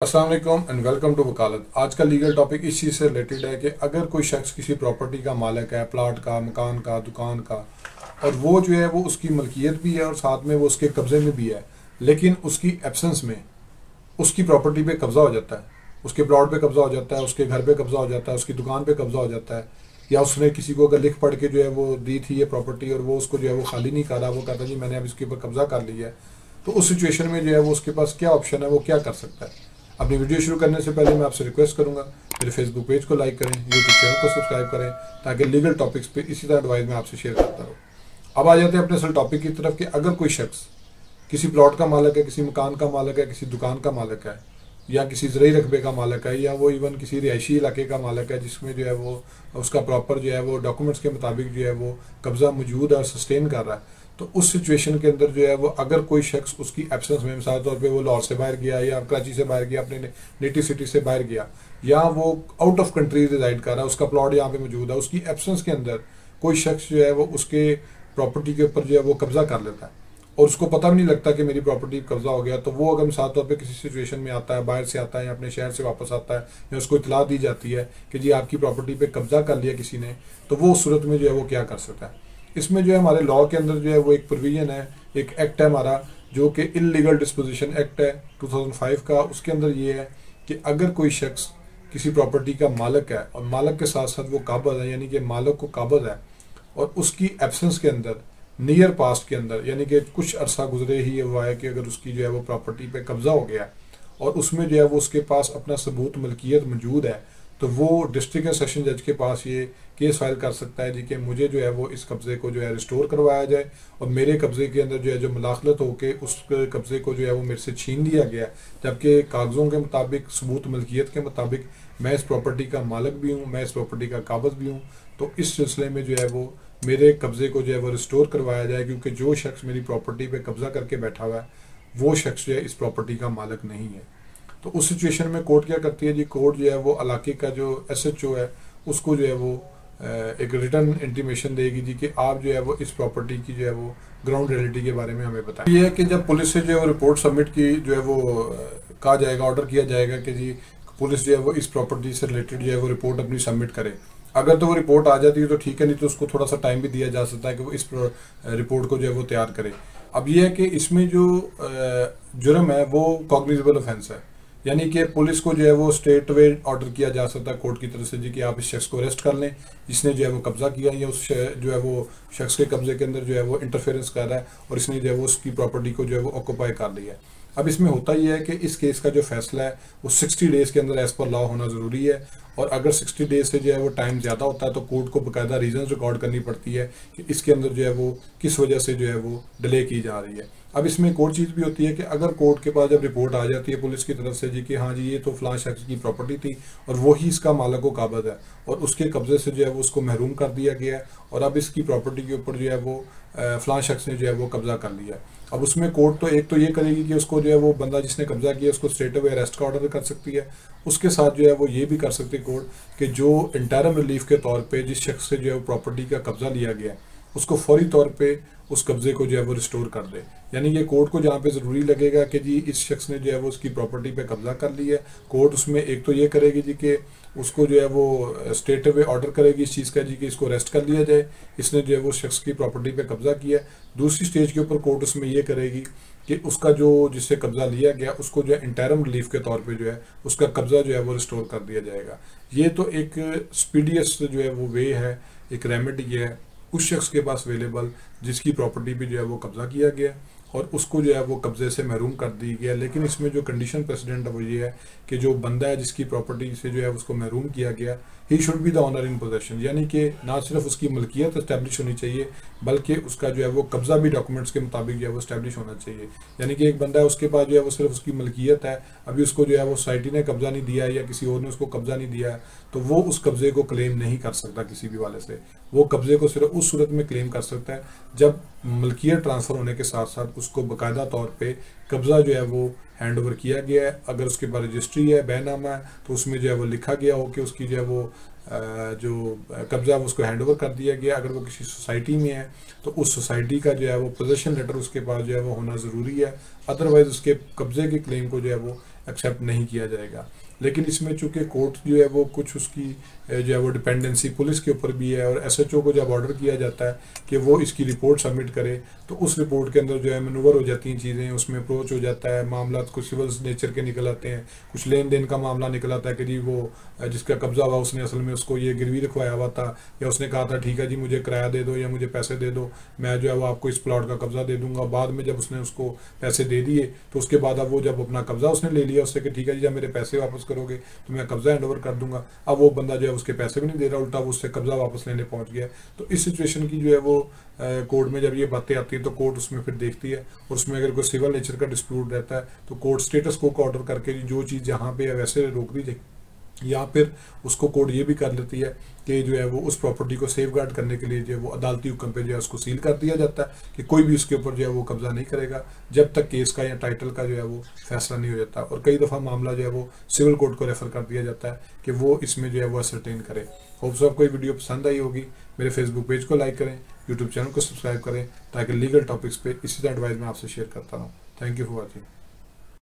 Aslam and welcome to वकालत आज का लीगल टॉपिक इस चीज़ से रिलेटेड है कि अगर कोई शख्स किसी प्रॉपर्टी का मालिक है प्लाट का मकान का दुकान का और वो जो है वो उसकी मलकियत भी है और साथ में वो उसके कब्ज़े में भी है लेकिन उसकी एब्सेंस में उसकी प्रॉपर्टी पे कब्ज़ा हो जाता है उसके प्लाट पे कब्ज़ा हो जाता है उसके घर पे कब्ज़ा हो जाता है उसकी दुकान पे कब्ज़ा हो जाता है या उसने किसी को अगर लिख पढ़ के जो है वो दी थी ये प्रॉपर्टी और वो उसको जो है वो खाली नहीं कर वो कहता जी मैंने अब इसके ऊपर कब्ज़ा कर लिया है तो उस सिचुएशन में जो है वो उसके पास क्या ऑप्शन है वो क्या कर सकता है अपनी वीडियो शुरू करने से पहले मैं आपसे रिक्वेस्ट करूँगा, मेरे फेसबुक पेज को लाइक करें यूट्यूब चैनल को सब्सक्राइब करें, ताकि लीगल टॉपिक्स पे इसी तरह एडवाइस मैं आपसे शेयर करता रहूँ। अब आ जाते हैं अपने असल टॉपिक की तरफ़ कि अगर कोई शख्स किसी प्लॉट का मालिक है, किसी मकान का मालिक है, किसी दुकान का मालिक है, या किसी ज़रिए रकबे का मालिक है, या वो इवन किसी रिहायशी इलाके का मालिक है, जिसमें जो है वो, उसका प्रॉपर जो है वो डॉक्यूमेंट्स के मुताबिक जो है वो कब्जा मौजूद है और सस्टेन कर रहा है तो उस सिचुएशन के अंदर जो है वो अगर कोई शख्स उसकी एब्सेंस में मिसाल तौर पे वो लाहौर से बाहर गया या कराची से बाहर गया, अपने नेटिव सिटी से बाहर गया, या वो आउट ऑफ़ कंट्री रिजाइड कर रहा है, उसका प्लॉट यहाँ पे मौजूद है, उसकी एब्सेंस के अंदर कोई शख्स जो है वो उसके प्रॉपर्टी के ऊपर जो है वो कब्जा कर लेता है। और उसको पता भी नहीं लगता कि मेरी प्रॉपर्टी कब्जा हो गया तो वो अगर मिसाल तौर पर किसी सिचुएशन में आता है, बाहर से आता है या अपने शहर से वापस आता है, या उसको इतला दी जाती है कि जी आपकी प्रॉपर्टी पे कब्जा कर लिया किसी ने तो वो सूरत में जो है वो क्या कर सकता है? इसमें जो है हमारे लॉ के अंदर जो है वो एक प्रोविज़न है, एक एक्ट है हमारा, जो कि इलीगल डिस्पोजिशन एक्ट है 2005 का। उसके अंदर ये है कि अगर कोई शख्स किसी प्रॉपर्टी का मालक है और मालक के साथ साथ वो काबज है, यानी कि मालक को काबज है, और उसकी एब्सेंस के अंदर नियर पास्ट के अंदर, यानी कि कुछ अरसा गुजरे ही हुआ है कि अगर उसकी जो है वो प्रॉपर्टी पे कब्जा हो गया, और उसमें जो है वो उसके पास अपना सबूत, मलकियत मौजूद है तो वो डिस्ट्रिक्ट सेशन जज के पास ये केस फ़ाइल कर सकता है जी कि मुझे जो है वो इस कब्ज़े को जो है रिस्टोर करवाया जाए और मेरे कब्ज़े के अंदर जो है जो मुलाखलत होकर उस कब्ज़े को जो है वो मेरे से छीन लिया गया, जबकि कागज़ों के मुताबिक, सबूत मलकियत के मुताबिक मैं इस प्रॉपर्टी का मालिक भी हूँ, मैं इस प्रॉपर्टी का काबज भी हूँ तो इस सिलसिले में जो है वो मेरे कब्ज़े को जो है वो रिस्टोर करवाया जाए, क्योंकि जो शख्स मेरी प्रॉपर्टी पर कब्ज़ा करके बैठा हुआ है, वो शख्स जो है इस प्रॉपर्टी का मालिक नहीं है। तो उस सिचुएशन में कोर्ट क्या करती है जी? कोर्ट जो है वो इलाके का जो एस एच ओ है, उसको जो है वो एक रिटर्न इंटीमेशन देगी जी कि आप जो है वो इस प्रॉपर्टी की जो है वो ग्राउंड रियलिटी के बारे में हमें बताएँ। ये है कि जब पुलिस से जो है वो रिपोर्ट सबमिट की, जो है वो कहा जाएगा ऑर्डर किया जाएगा कि जी, पुलिस जो है वो इस प्रॉपर्टी से रिलेटेड जो है वो रिपोर्ट अपनी सबमिट करे। अगर तो वो रिपोर्ट आ जाती है तो ठीक है, नहीं तो उसको थोड़ा सा टाइम भी दिया जा सकता है कि वो इस रिपोर्ट को जो है वो तैयार करे। अब ये है कि इसमें जो जुर्म है वो कॉग्निजेबल ऑफेंस है। यानी कि पुलिस को जो है वो स्टेट वे ऑर्डर किया जा सकता है कोर्ट की तरफ़ से जी कि आप इस शख्स को अरेस्ट कर लें। इसने जो है वो कब्जा किया, या उस जो है वो शख्स के कब्जे के अंदर जो है वो इंटरफेरेंस कर रहा है और इसने जो है वो उसकी प्रॉपर्टी को जो है वो ऑक्यूपाई कर लिया है। अब इसमें होता यह है कि इस केस का जो फैसला है, वो 60 डेज़ के अंदर एज पर लॉ होना ज़रूरी है। और अगर 60 डेज़ से जो है वो टाइम ज़्यादा होता है तो कोर्ट को बकायदा रीजन रिकॉर्ड करनी पड़ती है कि इसके अंदर जो है वो किस वजह से जो है वो डिले की जा रही है। अब इसमें एक और चीज़ भी होती है कि अगर कोर्ट के पास जब रिपोर्ट आ जाती है पुलिस की तरफ़ से जी कि हाँ जी, ये तो फलां शख्स की प्रॉपर्टी थी और वही इसका मालक को काबज है और उसके कब्जे से जो है वो उसको महरूम कर दिया गया है और अब इसकी प्रॉपर्टी के ऊपर जो है वो फलां शख्स ने जो है वो कब्जा कर लिया। अब उसमें कोर्ट तो एक तो ये करेगी कि उसको जो है वो बंदा जिसने कब्जा किया, उसको स्टेट अवे अरेस्ट का ऑर्डर कर सकती है। उसके साथ जो है वो ये भी कर सकती है कोर्ट कि जो इंटरम रिलीफ के तौर पे जिस शख्स से जो है प्रॉपर्टी का कब्जा लिया गया उसको फौरी तौर पे उस कब्जे को जो है वो रिस्टोर कर दे। यानी ये कोर्ट को जहाँ पे ज़रूरी लगेगा कि जी इस शख्स ने जो है वो उसकी प्रॉपर्टी पे कब्जा कर ली है। कोर्ट उसमें एक तो ये करेगी जी कि उसको जो है वो स्टेट वे ऑर्डर करेगी इस चीज़ का जी कि इसको अरेस्ट कर लिया जाए। इसने जो है वो शख्स की प्रॉपर्टी पे कब्जा किया। दूसरी स्टेज के ऊपर कोर्ट उसमें ये करेगी कि उसका जो जिससे कब्जा लिया गया, उसको जो है इंटरम रिलीफ के तौर पे जो है उसका कब्जा जो है वो रिस्टोर कर दिया जाएगा। ये तो एक स्पीडियस जो है वो वे है, एक रेमेडी है। उस शख्स के पास अवेलेबल जिसकी प्रॉपर्टी पे जो है वो कब्जा किया गया। और उसको जो है वो कब्जे से महरूम कर दी गया लेकिन इसमें जो कंडीशन प्रेसिडेंट है वो ये है कि जो बंदा है जिसकी प्रॉपर्टी से जो है उसको महरूम किया गया he should be the owner in possession यानी कि ना सिर्फ़ उसकी मलकियत इस्टेब्लिश होनी चाहिए, बल्कि उसका जो है वो कब्जा भी डॉक्यूमेंट्स के मुताबिक जो है वो इस्टेब्लिश होना चाहिए। यानी कि एक बंदा है, उसके पास जो है वो सिर्फ़ उसकी मलकियत है, अभी उसको जो है वो सोसाइटी ने कब्जा नहीं दिया है या किसी और ने उसको कब्जा नहीं दिया है तो वो उस कब्जे को क्लेम नहीं कर सकता किसी भी वाले से। वो कब्जे को सिर्फ़ उस सूरत में क्लेम कर सकता है, जब मलकियत ट्रांसफ़र होने के साथ साथ उसको बाकायदा तौर पर कब्ज़ा जो है वो हैंड ओवर किया गया है। अगर उसके पास रजिस्ट्री है बैनामा है तो उसमें जो है वो लिखा गया हो कि उसकी जो है वो जो कब्ज़ा है उसको हैंड ओवर कर दिया गया। अगर वो किसी सोसाइटी में है तो उस सोसाइटी का जो है वो पोजेशन लेटर उसके पास जो है वो होना ज़रूरी है। अदरवाइज़ उसके कब्ज़े के क्लेम को जो है वो एक्सेप्ट नहीं किया जाएगा। लेकिन इसमें चूँकि कोर्ट जो है वो कुछ उसकी जो है वो डिपेंडेंसी पुलिस के ऊपर भी है और एसएचओ को जब ऑर्डर किया जाता है कि वो इसकी रिपोर्ट सबमिट करे तो उस रिपोर्ट के अंदर जो है मनूवर हो जाती हैं चीज़ें, उसमें अप्रोच हो जाता है मामला कुछ सिविल नेचर के निकल आते हैं, कुछ लेन देन का मामला निकल आता है कि जी वो, जिसका कब्जा हुआ उसने असल में उसको ये गिरवी रखवाया हुआ था, या उसने कहा था, ठीक है जी, मुझे किराया दे दो या मुझे पैसे दे दो, मैं जो है वो आपको इस प्लाट का कब्जा दे दूँगा। बाद में जब उसने उसको पैसे दे दिए तो उसके बाद अब वो जब अपना कब्जा उसने ले लिया, उससे कि, ठीक है जी, जब मेरे पैसे वापस करोगे तो मैं कब्जा हैंड कर दूँगा। अब वो बंदा जो है उसके पैसे भी नहीं दे रहा, उल्टा वो उससे कब्जा वापस लेने पहुँच गया। तो इस सिचुएशन की जो है वो कोर्ट में जब ये बातें आती है तो कोर्ट उसमें फिर देखती है। और उसमें अगर कोई सिविल नेचर का डिस्प्यूट रहता है तो कोर्ट स्टेटस को ऑर्डर करके जो चीज़ जहाँ पे है, वैसे रोक दी जाए या फिर उसको कोर्ट ये भी कर लेती है कि जो है वो उस प्रॉपर्टी को सेफ़ गार्ड करने के लिए जो है वो अदालती हुक्म पे जो है उसको सील कर दिया जाता है कि कोई भी उसके ऊपर जो है वो कब्जा नहीं करेगा, जब तक केस का या टाइटल का जो है वो फैसला नहीं हो जाता। और कई दफ़ा मामला जो है वो सिविल कोर्ट को रेफर कर दिया जाता है कि वो इसमें जो है वो असरटेन करे। होप्स आपको ये वीडियो पसंद आई होगी। मेरे फेसबुक पेज को लाइक करें यूट्यूब चैनल को सब्सक्राइब करें, ताकि लीगल टॉपिक्स पर इसी तरह एडवाइस मैं आपसे शेयर करता रहूँ। Thank you for watching